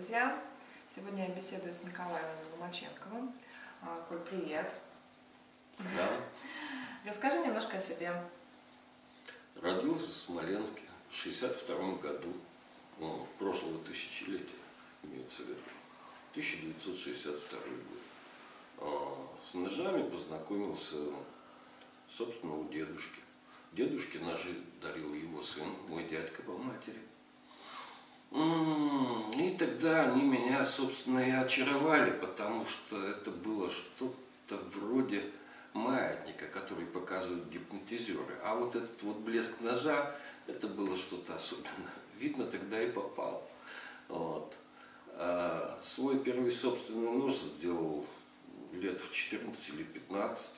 друзья! Сегодня я беседую с Николаем Ломаченковым. А, Коль, привет! Да. Расскажи немножко о себе. Родился в Смоленске в 62 году, ну, прошлого тысячелетия, имеется в виду, 1962 год. А, С ножами познакомился, собственно, у дедушки. Дедушке ножи дарил его сын, мой дядька по матери. И тогда они меня, собственно, и очаровали, потому что это было что-то вроде маятника, который показывают гипнотизеры. А вот этот вот блеск ножа, это было что-то особенное. Видно, тогда и попал. Вот. А свой первый собственный нож сделал лет в 14 или 15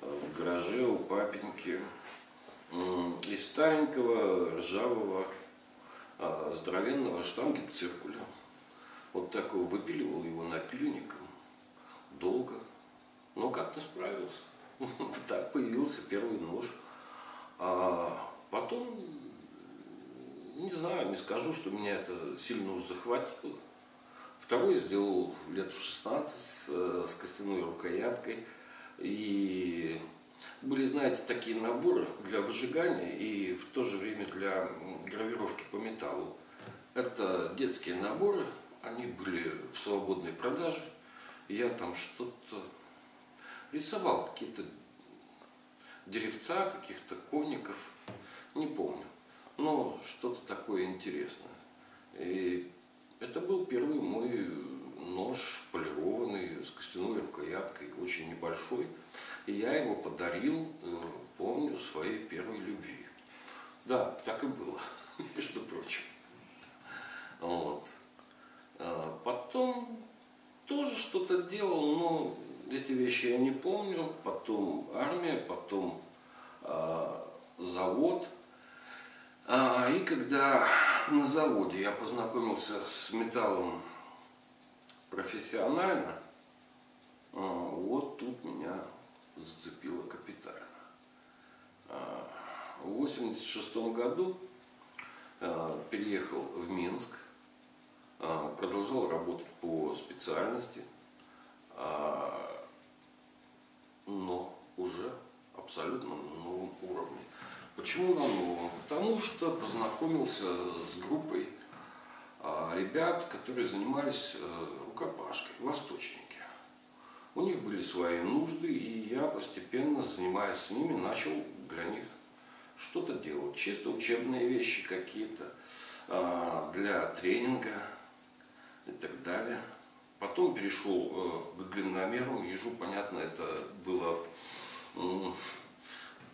э, в гараже у папеньки из старенького ржавого а, здоровенного штангенциркуля. Вот такого выпиливал его напильником долго, но как-то справился. Так появился первый нож. А потом, не знаю, не скажу, что меня это сильно уж захватило. Второй сделал лет в 16 с, э, с костяной рукояткой. И были, знаете, такие наборы для выжигания и в то же время для гравировки по металлу. Это детские наборы, они были в свободной продаже. Я там что-то рисовал, какие-то деревца, каких-то конников, не помню. Но что-то такое интересное. И это был первый мой нож полированный с костяной рукояткой, очень небольшой. И я его подарил, э, помню, своей первой любви. Да, так и было, между прочим. Вот. А Потом тоже что-то делал, но эти вещи я не помню. Потом армия, потом а, завод. А, и когда на заводе я познакомился с металлом профессионально, вот тут меня зацепило капитально. А, В 86 году а, переехал в Минск, а, продолжал работать по специальности, но уже абсолютно на новом уровне. Почему на новом? Потому что познакомился с группой ребят, которые занимались э, рукопашкой, восточники. У них были свои нужды, и я постепенно, занимаясь с ними, начал для них что-то делать. Чисто учебные вещи какие-то а, для тренинга и так далее. Потом перешел э, к глиномеру, ежу, понятно, это было ну,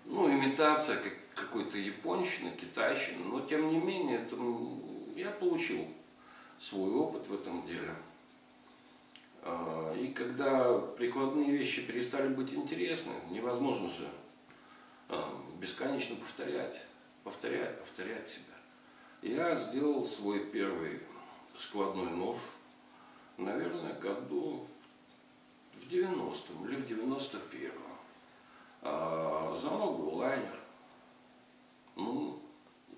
имитация как- какой-то японщины, китайщины, но тем не менее это, я получил свой опыт в этом деле. А, И когда прикладные вещи перестали быть интересны, невозможно же а, бесконечно повторять, повторять, повторять себя. Я сделал свой первый складной нож, наверное, году в 90-м или в 91-м. А, Замок был лайнер. Ну,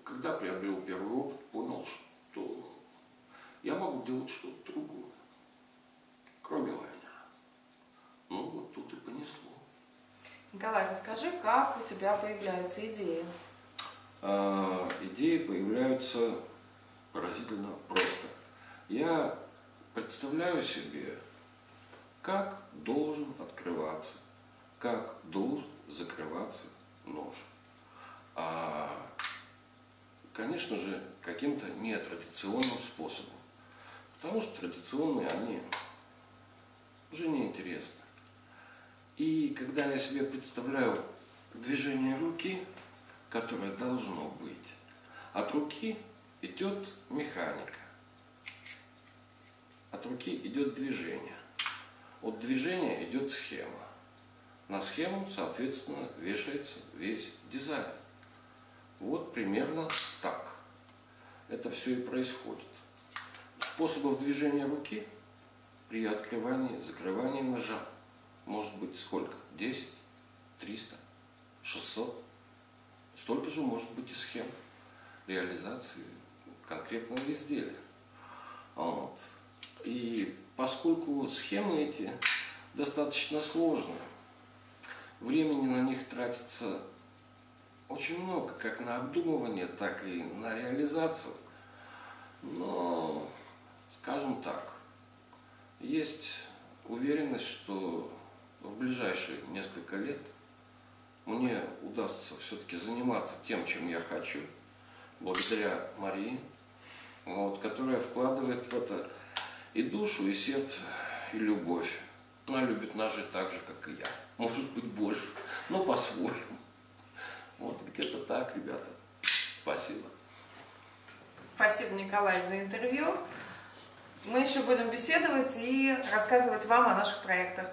когда приобрел первый опыт, понял, что я могу делать что-то другое, кроме лайнера. Ну, вот тут и понесло. Николай, расскажи, как у тебя появляются идеи. А, идеи появляются поразительно просто. Я представляю себе, как должен открываться, как должен закрываться нож. А, конечно же, каким-то нетрадиционным способом. Потому что традиционные они уже неинтересны. И когда я себе представляю движение руки, которое должно быть, от руки идет механика, от руки идет движение, от движения идет схема. На схему, соответственно, вешается весь дизайн. Вот примерно так. Это все и происходит. Способов движения руки при открывании, закрывании ножа может быть сколько? 10, 300, 600. Столько же может быть и схем реализации конкретного изделия. Вот. И поскольку схемы эти достаточно сложные, времени на них тратится очень много, как на обдумывание, так и на реализацию. Но, скажем так, есть уверенность, что в ближайшие несколько лет мне удастся все-таки заниматься тем, чем я хочу, благодаря Марии, вот, которая вкладывает в это и душу, и сердце, и любовь. Она любит нас жить так же, как и я. Может быть, больше, но по-своему. Вот где-то так, ребята. Спасибо. Спасибо, Николай, за интервью. Мы еще будем беседовать и рассказывать вам о наших проектах.